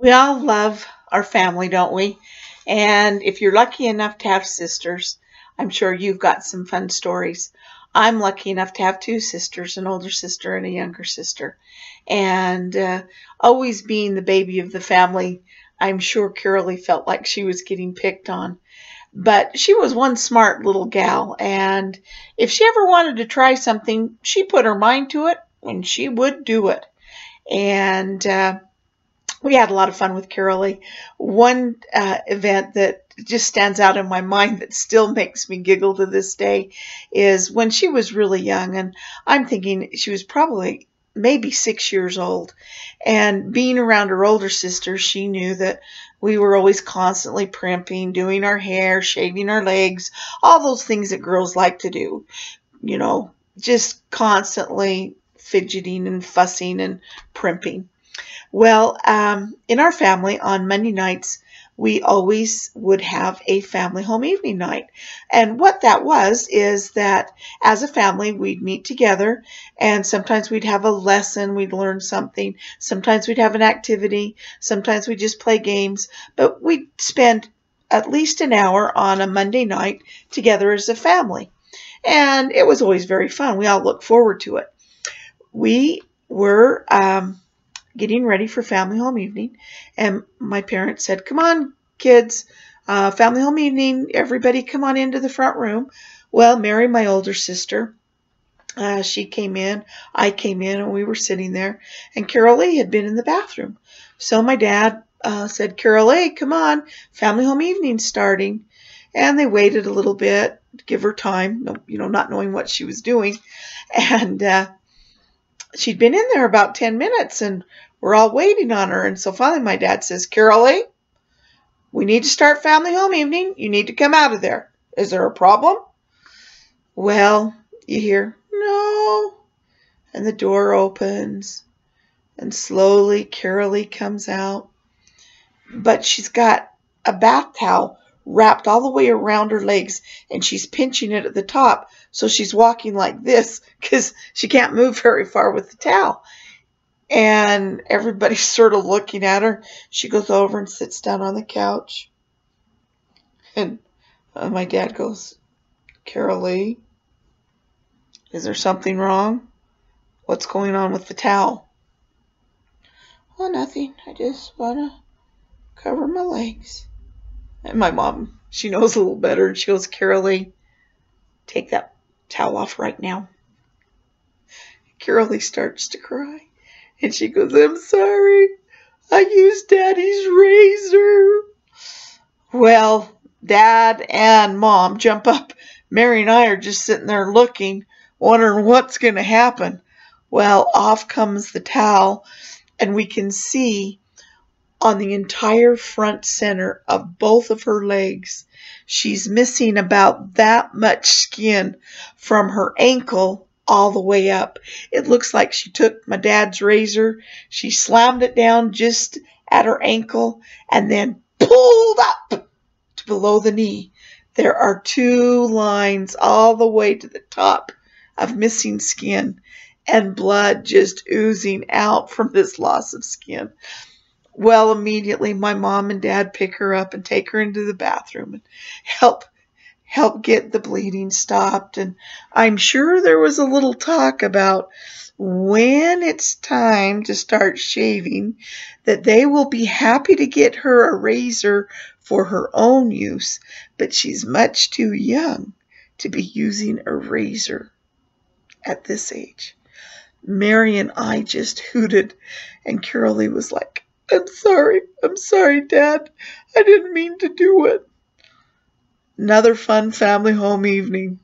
We all love our family, don't we? And if you're lucky enough to have sisters, I'm sure you've got some fun stories. I'm lucky enough to have two sisters, an older sister and a younger sister. And uh, always being the baby of the family, I'm sure Carolee felt like she was getting picked on. But she was one smart little gal, and if she ever wanted to try something, she put her mind to it and she would do it. And uh, we had a lot of fun with Carolee. One uh, event that just stands out in my mind that still makes me giggle to this day is when she was really young, and I'm thinking she was probably maybe six years old. And being around her older sister, she knew that we were always constantly primping, doing our hair, shaving our legs, all those things that girls like to do. You know, just constantly fidgeting and fussing and primping. Well, um, in our family on Monday nights, we always would have a family home evening night. And what that was is that as a family, we'd meet together and sometimes we'd have a lesson, we'd learn something. Sometimes we'd have an activity. Sometimes we'd just play games, but we'd spend at least an hour on a Monday night together as a family. And it was always very fun. We all looked forward to it. We were, um, getting ready for family home evening, and my parents said, Come on, kids, uh, family home evening, everybody come on into the front room. Well, Mary, my older sister, uh, she came in, I came in, and we were sitting there, and Carol Carolee had been in the bathroom. So my dad uh, said, Carolee, come on, family home evening starting. And they waited a little bit give her time, you know, not knowing what she was doing. And uh, she'd been in there about 10 minutes and we're all waiting on her. And so finally my dad says, Carolee, we need to start family home evening. You need to come out of there. Is there a problem? Well, you hear, no. And the door opens and slowly Carolee comes out. But she's got a bath towel wrapped all the way around her legs and she's pinching it at the top. So she's walking like this because she can't move very far with the towel. And everybody's sort of looking at her. She goes over and sits down on the couch. And uh, my dad goes, Carolee, is there something wrong? What's going on with the towel? Well, nothing. I just want to cover my legs. And my mom, she knows a little better. And she goes, Carolee, take that towel off right now. Carolee starts to cry. And she goes, I'm sorry. I used Daddy's razor. Well, Dad and Mom jump up. Mary and I are just sitting there looking, wondering what's going to happen. Well, off comes the towel, and we can see on the entire front center of both of her legs. She's missing about that much skin from her ankle all the way up. It looks like she took my dad's razor, she slammed it down just at her ankle, and then pulled up to below the knee. There are two lines all the way to the top of missing skin and blood just oozing out from this loss of skin. Well, immediately my mom and dad pick her up and take her into the bathroom and help help get the bleeding stopped. And I'm sure there was a little talk about when it's time to start shaving that they will be happy to get her a razor for her own use, but she's much too young to be using a razor at this age. Mary and I just hooted, and Carolee was like, I'm sorry. I'm sorry, Dad. I didn't mean to do it. Another fun family home evening.